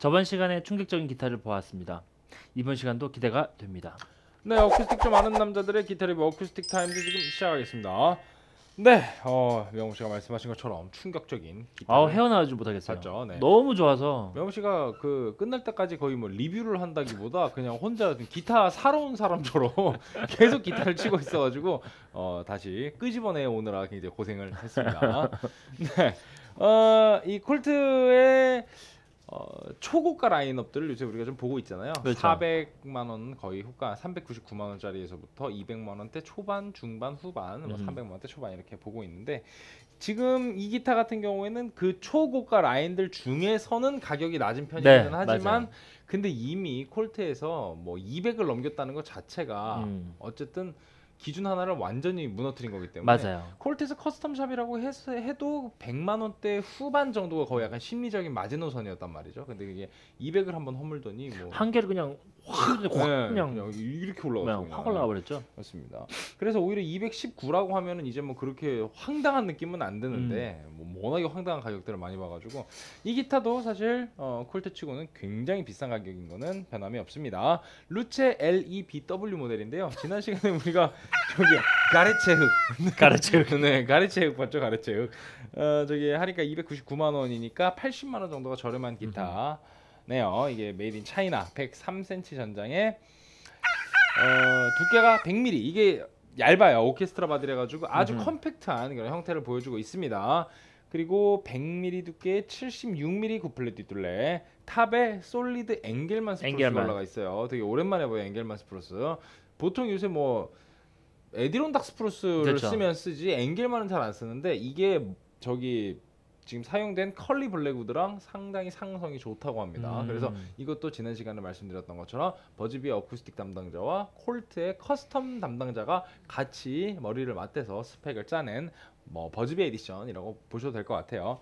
저번 시간에 충격적인 기타를 보았습니다. 이번 시간도 기대가 됩니다. 네, 어쿠스틱 좀 아는 남자들의 기타 리뷰 어쿠스틱 타임즈 지금 시작하겠습니다. 네, 어, 명호 씨가 말씀하신 것처럼 충격적인 기타. 아 헤어나오지 못하겠어요. 봤죠, 네. 너무 좋아서 명호 씨가 그 끝날 때까지 거의 뭐 리뷰를 한다기보다 그냥 혼자 기타 사러 온 사람처럼 계속 기타를 치고 있어가지고 어, 다시 끄집어내 오느라 굉장히 고생을 했습니다. 네, 어, 이 콜트의 어, 초고가 라인업들을 요새 우리가 좀 보고 있잖아요. 그렇죠. 400만 원 거의 호가 399만 원짜리에서부터 200만 원대 초반, 중반, 후반, 뭐 음. 300만 원대 초반 이렇게 보고 있는데 지금 이 기타 같은 경우에는 그 초고가 라인들 중에서는 가격이 낮은 편이기는 네, 하지만 맞아요. 근데 이미 콜트에서 뭐 200을 넘겼다는 것 자체가 음, 어쨌든 기준 하나를 완전히 무너뜨린 거기 때문에 맞아요. 콜트에서 custom shop이라고 해서 해도 100만 원대 후반 정도가 거의 약간 심리적인 마지노선이었단 말이죠. 근데 그게 200을 한번 허물더니 뭐 한 개를 그냥 확, 확 네, 그냥, 그냥 이렇게 올라갔어요. 그냥. 확 올라가 버렸죠. 그렇습니다. 그래서 오히려 219라고 하면은 이제 뭐 그렇게 황당한 느낌은 안 드는데 음. 뭐 워낙에 황당한 가격들을 많이 봐가지고 이 기타도 사실 어, 콜트치고는 굉장히 비싼 가격인 거는 변함이 없습니다. 루체 LEBW 모델인데요. 지난 시간에 우리가 저기 가레체흑 가르쳐. 네, 가레체흑 봤죠, 가레체흑. 어, 저기 하니까 299만 원이니까 80만 원 정도가 저렴한 기타 네요. 이게 메이드 인 차이나 103cm 전장에 어, 두께가 100mm. 이게 얇아요. 오케스트라 바디래 가지고 아주 음흠. 컴팩트한 그런 형태를 보여주고 있습니다. 그리고 100mm 두께 76mm 구플렛 뒷둘레 탑에 솔리드 앵겔만 스프루스가 앵겔만. 올라가 있어요. 되게 오랜만에 보여 앵겔만 스프루스. 보통 요새 뭐 Adirondack spruce를 그렇죠. 쓰면 쓰지 Engelmann은 잘 안 쓰는데 이게 저기 지금 사용된 curly blackwood랑 상당히 상성이 좋다고 합니다. 음. 그래서 이것도 지난 시간에 말씀드렸던 것처럼 버즈비의 어쿠스틱 담당자와 콜트의 custom 담당자가 같이 머리를 맞대서 스펙을 짜낸 뭐 버즈비 edition이라고 보셔도 될 것 같아요.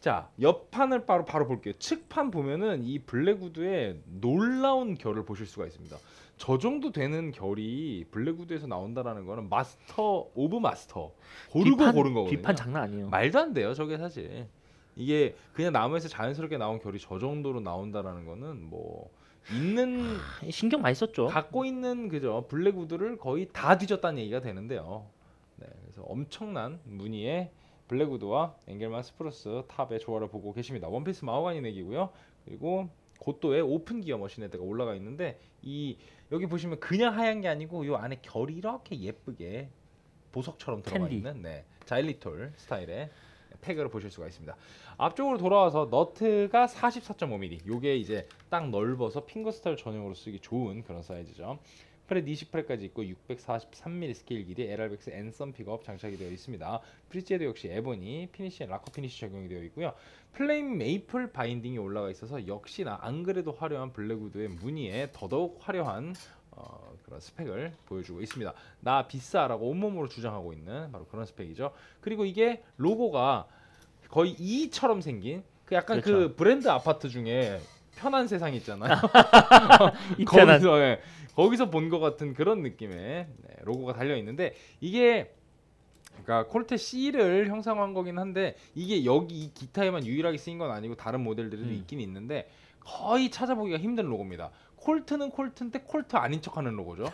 자 옆판을 바로 바로 볼게요. 측판 보면은 이 blackwood의 놀라운 결을 보실 수가 있습니다. 저 정도 되는 결이 blackwood에서 나온다라는 거는 master of master 고르고 뒤판, 고른 거거든요. 뒤판 장난 아니에요. 말도 안 돼요, 저게 사실. 이게 그냥 나무에서 자연스럽게 나온 결이 저 정도로 나온다라는 거는 뭐 있는 신경 많이 썼죠. 갖고 있는 그죠 blackwood를 거의 다 뒤졌다는 얘기가 되는데요. 네, 그래서 엄청난 무늬의 blackwood와 Engelmann spruce top의 조화를 보고 계십니다. one piece 마호가니 neck이고요. 그리고 고또의 open gear machine에다가 올라가 있는데 이 여기 보시면 그냥 하얀 게 아니고 이 안에 결이 이렇게 예쁘게 보석처럼 들어가 캔디. 있는 네, 자일리톨 스타일의 peg을 보실 수가 있습니다. 앞쪽으로 돌아와서 너트가 44.5mm. 요게 이제 딱 넓어서 fingerstyle 전용으로 쓰기 좋은 그런 사이즈죠. fret 20 fret까지 있고 643mm 스케일 길이 LRX 앤썸 픽업 장착이 되어 있습니다. 브릿지에도 역시 ebony finish lacquer finish 적용이 되어 있고요. flame maple binding이 올라가 있어서 역시나 안 그래도 화려한 blackwood의 무늬에 더더욱 화려한 어, 그런 스펙을 보여주고 있습니다. 나 비싸라고 온몸으로 주장하고 있는 바로 그런 스펙이죠. 그리고 이게 로고가 거의 이처럼 생긴 그 약간 그 그렇죠. 브랜드 아파트 중에 편한 세상 있잖아요. 거기서 예, 거기서 본 것 같은 그런 느낌의 네, 로고가 달려 있는데 이게 그러니까 콜테 C를 형상화한 거긴 한데 이게 여기 이 기타에만 유일하게 쓰인 건 아니고 다른 모델들도 음. 있긴 있는데 거의 찾아보기가 힘든 로고입니다. 콜트는 콜트인데 콜트 아닌 척하는 로고죠.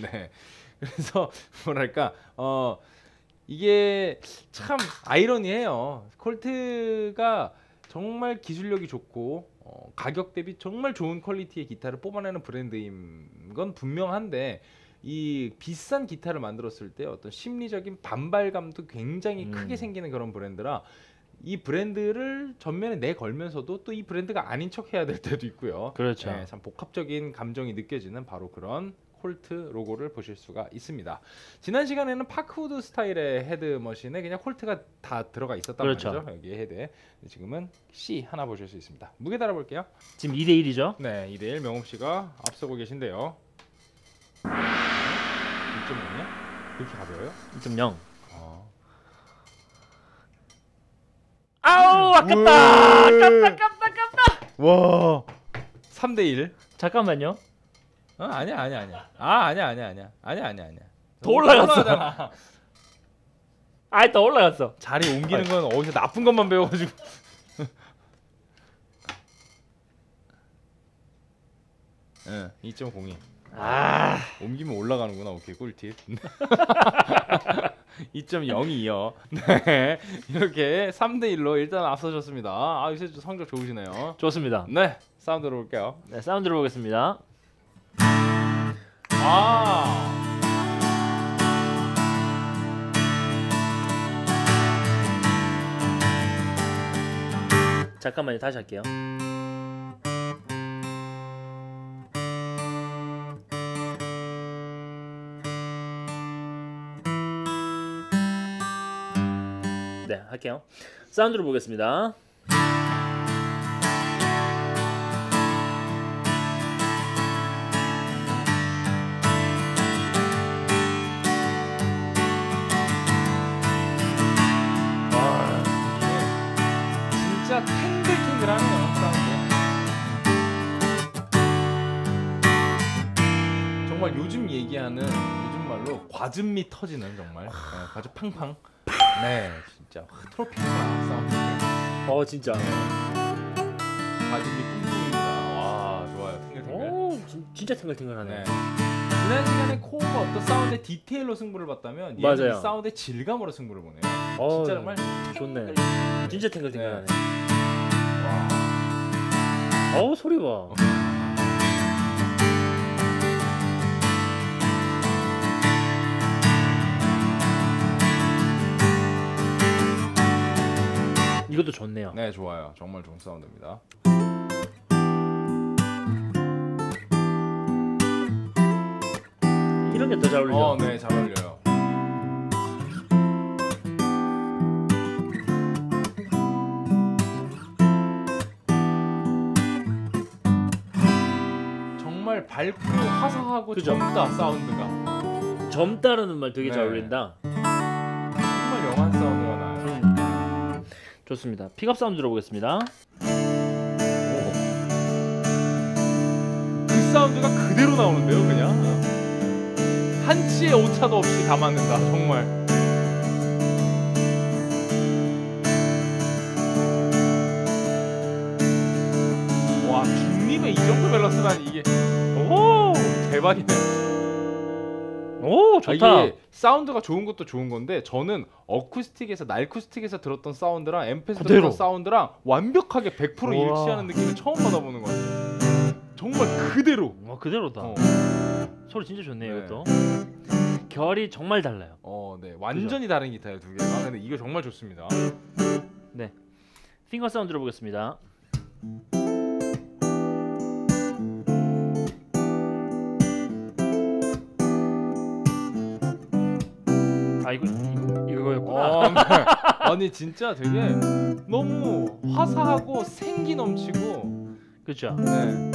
네. 그래서 뭐랄까 어 이게 참 아이러니해요. 콜트가 정말 기술력이 좋고 어, 가격 대비 정말 좋은 퀄리티의 기타를 뽑아내는 브랜드인 건 분명한데 이 비싼 기타를 만들었을 때 어떤 심리적인 반발감도 굉장히 음. 크게 생기는 그런 브랜드라 이 브랜드를 전면에 내걸면서도 또 이 브랜드가 아닌 척 해야 될 때도 있고요. 그렇죠. 네, 참 복합적인 감정이 느껴지는 바로 그런 콜트 로고를 보실 수가 있습니다. 지난 시간에는 파크우드 스타일의 head machine에 그냥 콜트가 다 들어가 있었단 그렇죠. 말이죠. 여기 헤드에 지금은 C 하나 보실 수 있습니다. 무게 달아볼게요. 지금 2대 1이죠. 네, 이대일 명옥 씨가 앞서고 계신데요. 1.0이요? 그렇게 가벼워요? 2.0. 어. 아우 아깝다. 아깝다 아깝다 아깝다. 와. 3대 1. 잠깐만요. 어, 아니야, 아니야, 아니야. 아, 아니야, 아니야, 아니야. 아니야, 아니야, 아니야. 더 올라갔어. 아이 더 올라갔어. 자리 옮기는 건 어디서 나쁜 것만 배워가지고. 예, 2.02. 아, 옮기면 올라가는구나. 오케이 꿀팁. 2.02요. 네, 이렇게 3대 1로 일단 앞서셨습니다. 아 요새 좀 성적 좋으시네요. 좋습니다. 네, 사운드 들어볼게요. 네, 사운드 들어보겠습니다. 아, 잠깐만요, 다시 할게요. 네, 할게요. 사운드로 보겠습니다. 과즙미 터지는 정말 네, 과즙 팡팡. 네, 진짜 트로피카 사운드. 어 진짜. 과즙미 뿜뿜입니다. 와, 좋아요. 탱글탱글. 오, 진, 진짜 탱글탱글하네. 네. 지난 시간에 코어가 어떤 사운드의 디테일로 승부를 봤다면 얘는 맞아요. 이 사운드의 질감으로 승부를 보네요. 어, 진짜 정말 좋네. 탱글- 진짜 탱글탱글하네. 와. 어우 소리 봐. 이것도 좋네요. 네, 좋아요. 정말 좋은 사운드입니다. 이런 게 더 잘 어울려. 어, 네, 잘 어울려요. 정말 밝고 화사하고 그죠? 젊다 사운드가 젊다라는 말 되게 잘 네. 어울린다. 정말 영한. 음. 좋습니다. 픽업 사운드 들어보겠습니다. 오. 그 사운드가 그대로 나오는데요, 그냥 한치의 오차도 없이 다 맞는다, 정말. 와, 중립의 이 정도 밸런스라니 이게 오 대박이네. 오 아, 좋다. 이게 사운드가 좋은 것도 좋은 건데 저는 어쿠스틱에서 날쿠스틱에서 들었던 사운드랑. 들었던 사운드랑 완벽하게 100% 우와. 일치하는 느낌을 처음 받아보는 것 같아요. 정말 그대로. 와 그대로다. 어, 소리 진짜 좋네요. 네. 이것도. 결이 정말 달라요. 어, 네, 완전히 다른 기타예요 두 개가. 근데 이거 정말 좋습니다. 핑거 사운드 들어보겠습니다. 아 이거 이거 이거였구나. 어, 네. 아니 진짜 되게 너무 화사하고 생기 넘치고. 그렇죠. 네,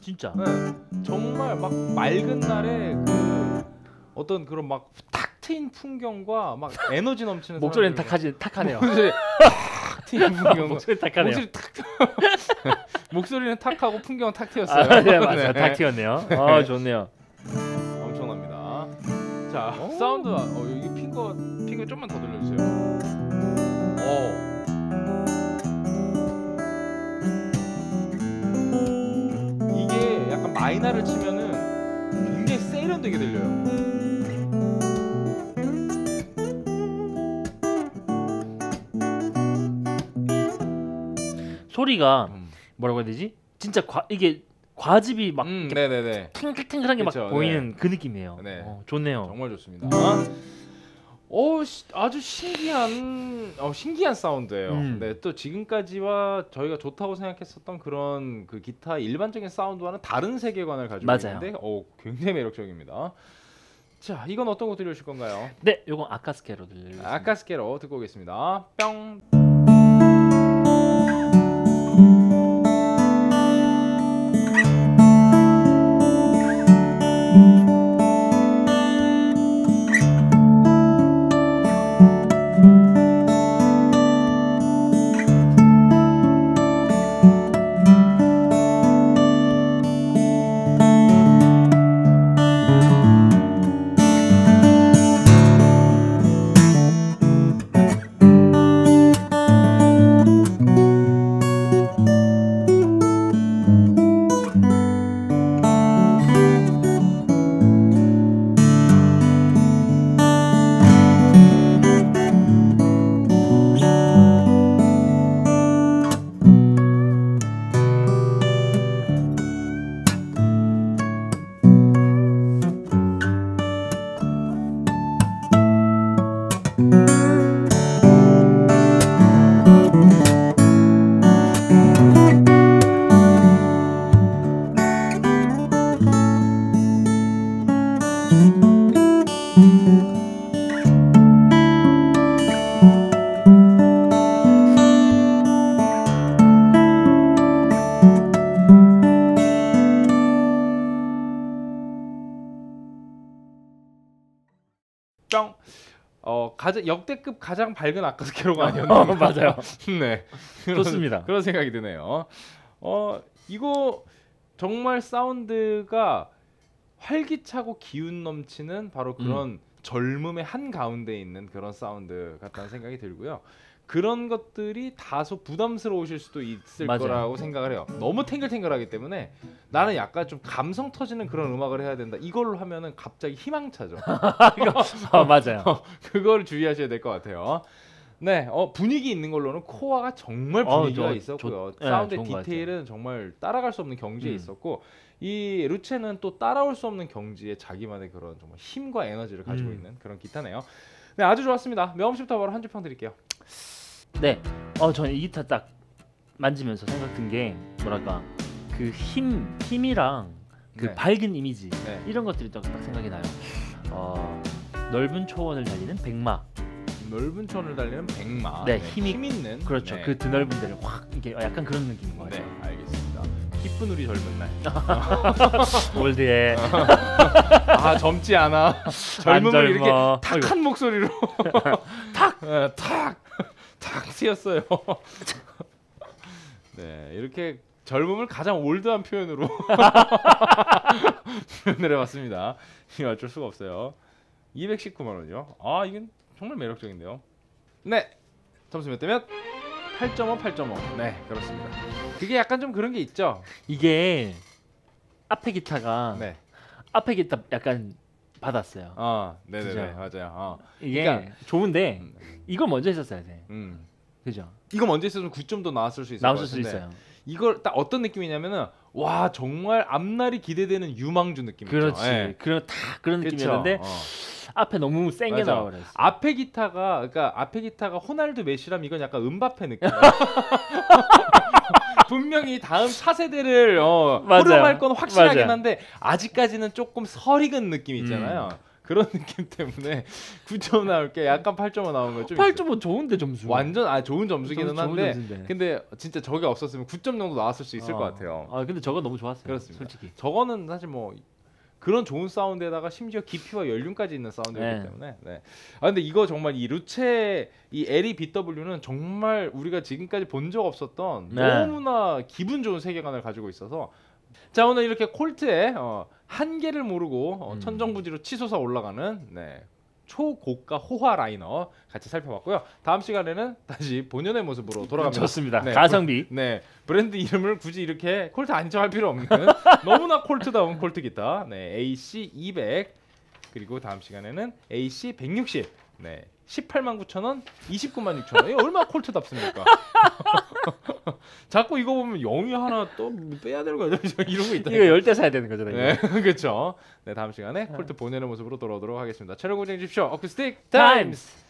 진짜. 네, 정말 막 맑은 날에 그 어떤 그런 막 탁 트인 풍경과 막 에너지 넘치는 목소리는 탁하지 탁하네요. 목소리 탁 트인 풍경 목소리 탁하네요. 목소리 탁 목소리는 탁하고 풍경은 탁 트였어요. 아, 네 맞아요. 네. 탁 튀었네요. 아 좋네요. 자 오. 사운드 어 여기 핑거 핑거 좀만 더 들려주세요. 어. 이게 약간 마이너를 치면은 굉장히 세련되게 들려요. 소리가 음, 뭐라고 해야 되지? 진짜 과 이게 과즙이 막 음. 탱글탱글한 게막 그쵸, 보이는 그 느낌이에요. 네. 어, 좋네요. 정말 좋습니다. 오, 시- 아주 신기한 어, 신기한 사운드예요. 음. 네, 또 지금까지와 저희가 좋다고 생각했었던 그런 그 기타 일반적인 사운드와는 다른 세계관을 가지고 맞아요. 있는데, 어, 굉장히 매력적입니다. 자, 이건 어떤 거 들려주실 건가요? 네, 요건 아카스케로 들려요. 아카스케로 듣고 오겠습니다. 뿅. 뿅. 어 가장 역대급 가장 밝은 아카스케로가 어, 아니었나. 맞아요. 네. 그런- 좋습니다. 그런 생각이 드네요. 어 이거 정말 사운드가 활기차고 기운 넘치는 바로 음. 그런 젊음의 한 가운데 있는 그런 사운드 같다는 생각이 들고요. 그런 것들이 다소 부담스러우실 수도 있을 맞아요. 거라고 생각을 해요. 너무 탱글탱글하기 때문에 나는 약간 좀 감성 터지는 그런 음악을 해야 된다. 이걸로 하면은 갑자기 희망차죠. 아, 맞아요. 그걸 주의하셔야 될 것 같아요. 네, 어, 분위기 있는 걸로는 코아가 정말 어, 분위기가 저- 있었고요. 저- 네, 사운드 것 디테일은 정말 따라갈 수 없는 경지에 음. 있었고 이 루체는 또 따라올 수 없는 경지에 자기만의 그런 정말 힘과 에너지를 가지고 음. 있는 그런 기타네요. 네, 아주 좋았습니다. 명함 씨부터 바로 한 줄 평 드릴게요. 네. 어 저는 이 기타 딱 만지면서 생각 든 게 뭐랄까 그 힘 힘이랑 그 네. 밝은 이미지 네. 이런 것들이 딱, 딱 생각이 나요. 어 넓은 초원을 달리는 백마. 넓은 천을 달리는 백마. 네, 힘이- 힘 있는. 그렇죠. 네. 그 드넓은 데를 확 이게 약간 그런 느낌인 것 네. 알겠습니다. 기쁜 우리 젊은 날. 월드에 아 젊지 않아. 젊음을 이렇게. 탁한 목소리로 탁, 예, 탁, 탁 튀었어요. 네, 이렇게 젊음을 가장 올드한 표현으로 표현을 해봤습니다. 이거 어쩔 수가 없어요. 219만 원이요. 아, 이건 정말 매력적인데요. 네, 점수 몇 대면? 8.5, 8.5. 네, 그렇습니다. 그게 약간 좀 그런 게 있죠. 이게 앞에 기타가 네, 앞에 기타 약간 받았어요. 아, 네, 네, 네, 그죠? 맞아요. 어. 이게 그러니까- 좋은데 음, 이걸 먼저 했었어야 돼. 음. 그죠? 이거 먼저 있었으면 9점도 나왔을 수 있을 것수 있어요. 이걸 딱 어떤 느낌이냐면은 와 정말 앞날이 기대되는 유망주 느낌 그렇지. 예. 그런 다 그런 그쵸? 느낌이었는데 어. 앞에 너무 센게. 나와버렸어. 앞에 기타가 그러니까 앞에 기타가 호날두 메시라면 이건 약간 음바페 느낌. 분명히 다음 차세대를 어, 맞아요. 호령할 건 확실하긴 맞아요. 한데 아직까지는 조금 설익은 느낌 있잖아요. 음. 그런 느낌 때문에 9점 나올 게 약간 8.5 나온 거좀 8.5 좋은데 점수. 완전 아 좋은 점수기는 좋은 한데 점수인데. 근데 진짜 저게 없었으면 9점 정도 나왔을 수 있을 어. 것 같아요. 아 근데 저거 너무 좋았어요. 그렇습니다. 솔직히. 저거는 사실 뭐 그런 좋은 사운드에다가 심지어 깊이와 연륜까지 있는 사운드이기 네. 때문에 네. 아 근데 이거 정말 이 루체 이 LE BW는 정말 우리가 지금까지 본 적 없었던 네. 너무나 기분 좋은 세계관을 가지고 있어서 자 오늘 이렇게 콜트의 어, 한계를 모르고 어, 음. 천정부지로 치솟아 올라가는 네. 초고가 호화 라인업 같이 살펴봤고요. 다음 시간에는 다시 본연의 모습으로 돌아갑니다. 좋습니다. 네, 가성비. 네 브랜드 이름을 굳이 이렇게 콜트 안 정할 필요 없는 너무나 콜트다운 콜트 기타 네 AC 200 그리고 다음 시간에는 AC 160 네. 18만 9천 원 29만 6천 원. 이거 얼마나 콜트답습니까? 자꾸 이거 보면 0이 하나 또 빼야 되는 거죠? 이런 거 있다 이거 열대 사야 되는 거잖아요. 네 그렇죠. 네 다음 시간에 콜트 본연의 모습으로 돌아오도록 하겠습니다. 채널 고정해 주십시오. 어쿠스틱 타임스.